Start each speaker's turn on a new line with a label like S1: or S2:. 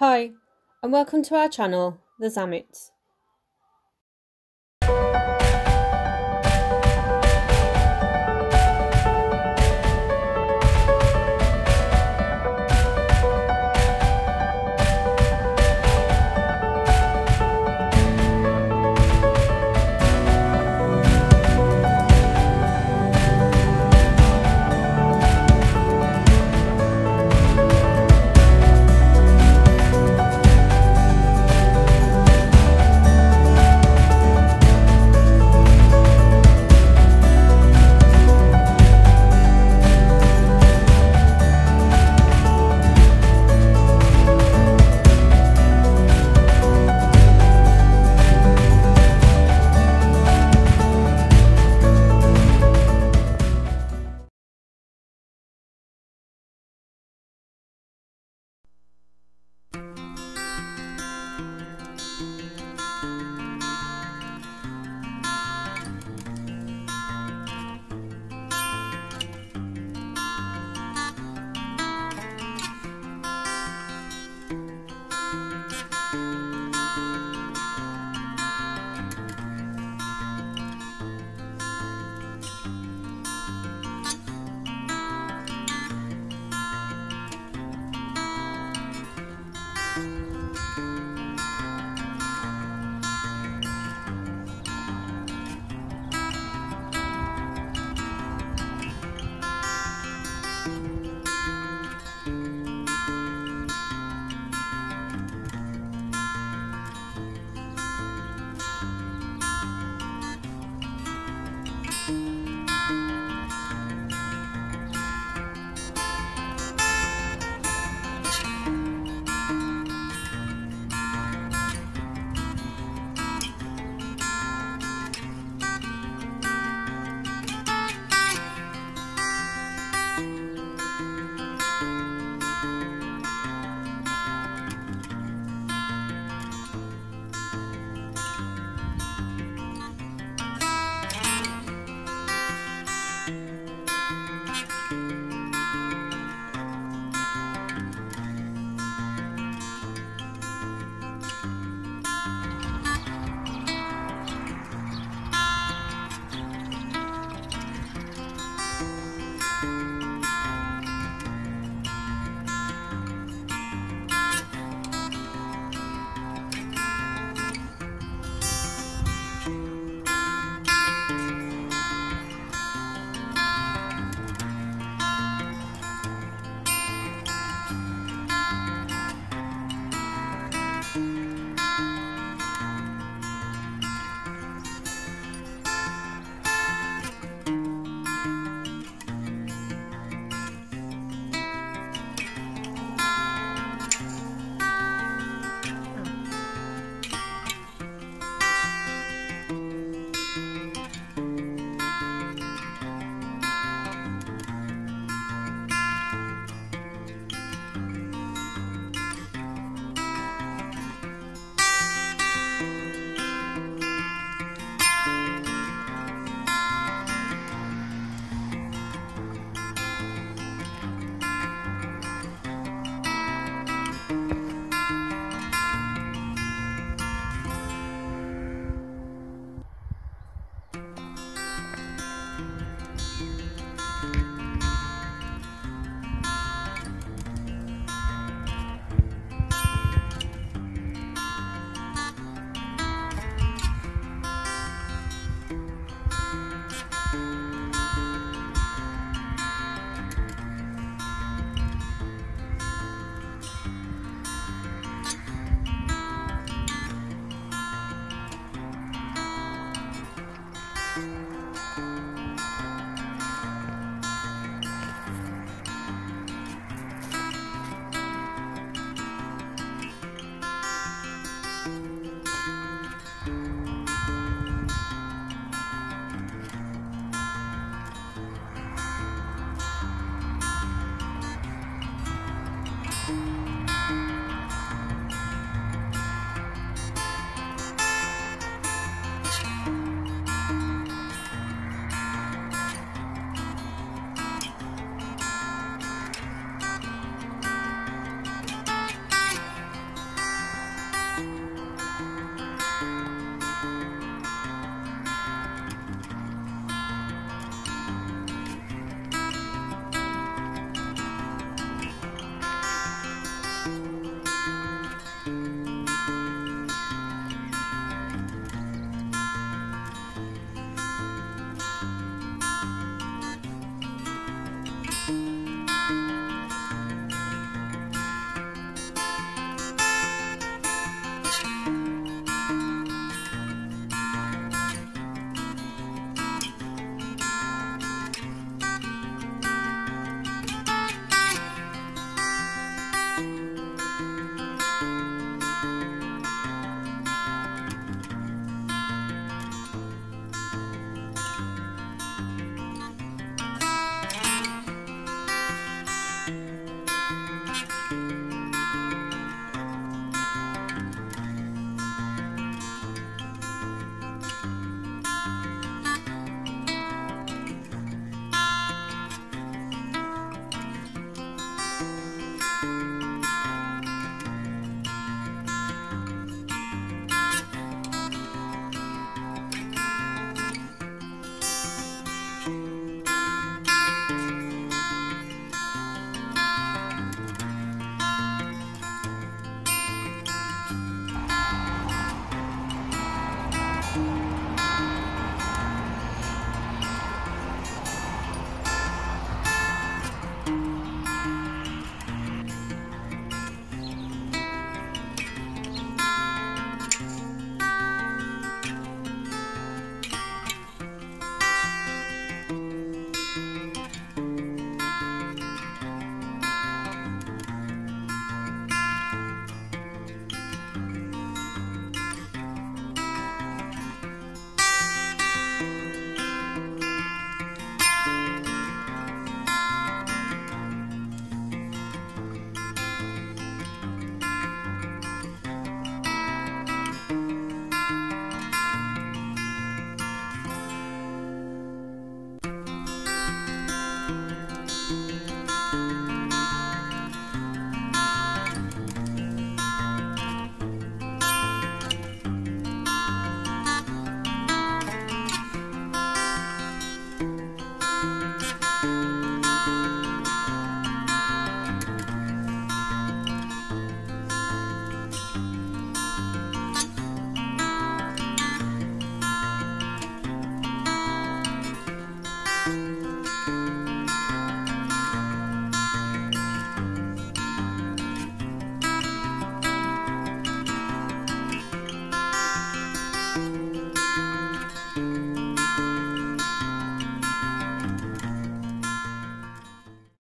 S1: Hi, and welcome to our channel, The Zammits.